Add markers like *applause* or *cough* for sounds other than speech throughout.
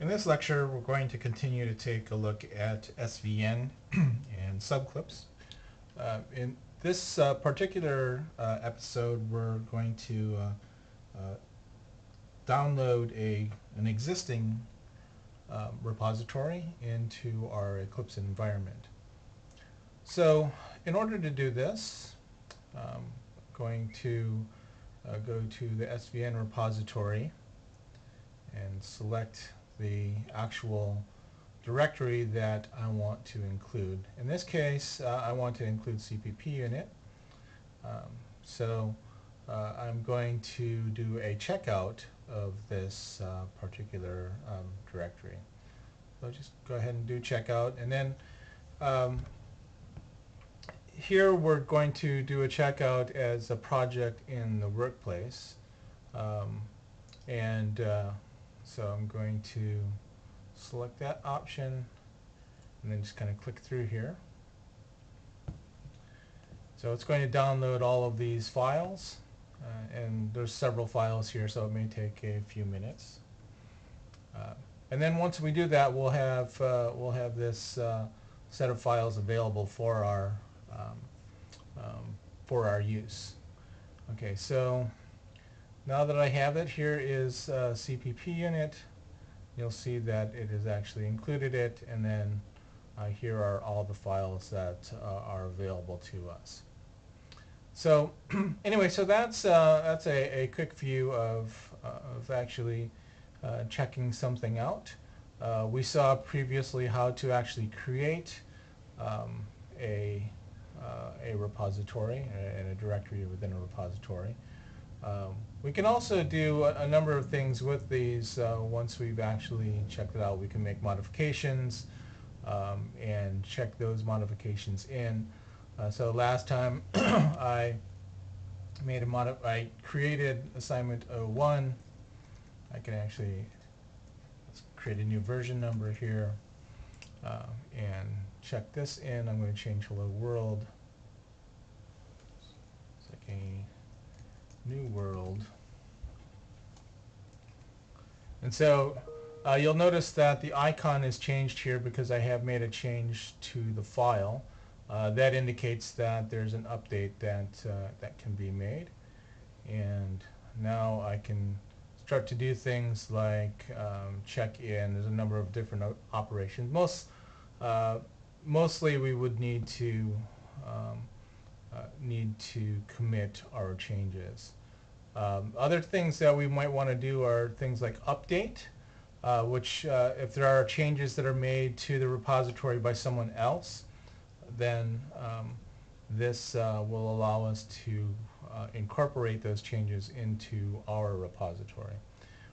In this lecture, we're going to continue to take a look at SVN *clears throat* and Subclipse. Uh, in this uh, particular uh, episode, we're going to uh, uh, download a an existing um, repository into our Eclipse environment. So, in order to do this, um, I'm going to uh, go to the SVN repository and select the actual directory that I want to include. In this case, uh, I want to include CPP unit. Um, so uh, I'm going to do a checkout of this uh, particular um, directory. So just go ahead and do checkout and then um, here we're going to do a checkout as a project in the workplace um, and uh, so I'm going to select that option and then just kind of click through here. So it's going to download all of these files uh, and there's several files here so it may take a few minutes. Uh, and then once we do that we'll have uh, we'll have this uh, set of files available for our um, um, for our use. Okay, so now that I have it, here is uh, CPP unit. You'll see that it has actually included it, and then uh, here are all the files that uh, are available to us. So *clears throat* anyway, so that's uh, that's a, a quick view of uh, of actually uh, checking something out. we saw previously how to actually create um, a a repository and a directory within a repository. Um, we can also do a, a, number of things with these uh, once we've actually checked it out. We can make modifications um, and check those modifications in. Uh, so last time *clears throat* I made a mod I created assignment 01. I can actually let's create a new version number here uh, and check this in. I'm going to change hello world. It's like a new world. And so uh, you'll notice that the icon is changed here because I have made a change to the file. Uh, that indicates that there's an update that, uh, that can be made. And now I can start to do things like um, check in. There's a number of different operations. Most, uh, mostly we would need to um, uh, need to commit our changes. Um, other things that we might want to do are things like update, uh, which uh, if there are changes that are made to the repository by someone else, then um, this uh, will allow us to uh, incorporate those changes into our repository.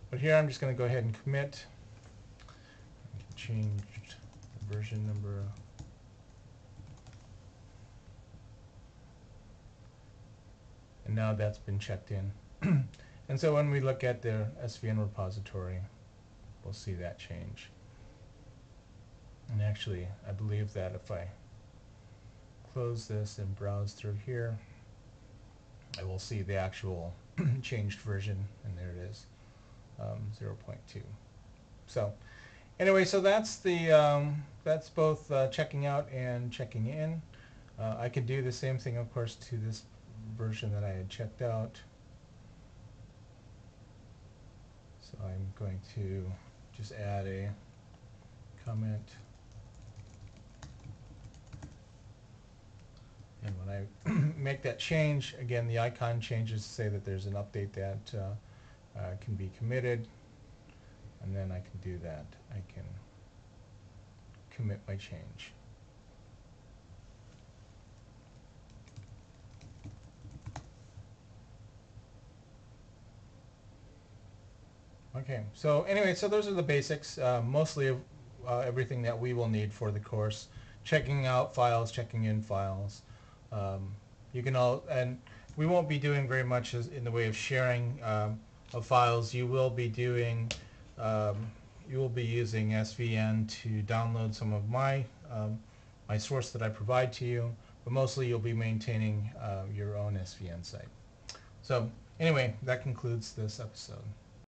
But here I'm just going to go ahead and commit. Change the version number. And now that's been checked in. *clears throat* and so when we look at the SVN repository, we'll see that change. And actually, I believe that if I close this and browse through here, I will see the actual *clears throat* changed version, and there it is, um, 0.2. So anyway, so that's the um, that's both uh, checking out and checking in. Uh, I could do the same thing, of course, to this version that I had checked out. So I'm going to just add a comment. And when I *clears throat* make that change, again, the icon changes to say that there's an update that uh, uh, can be committed. And then I can do that. I can commit my change. Okay, so anyway, so those are the basics, uh, mostly of uh, everything that we will need for the course. Checking out files, checking in files. Um, you can all, and we won't be doing very much in the way of sharing um, of files. You will be doing, um, you will be using SVN to download some of my, um, my source that I provide to you, but mostly you'll be maintaining uh, your own SVN site. So anyway, that concludes this episode.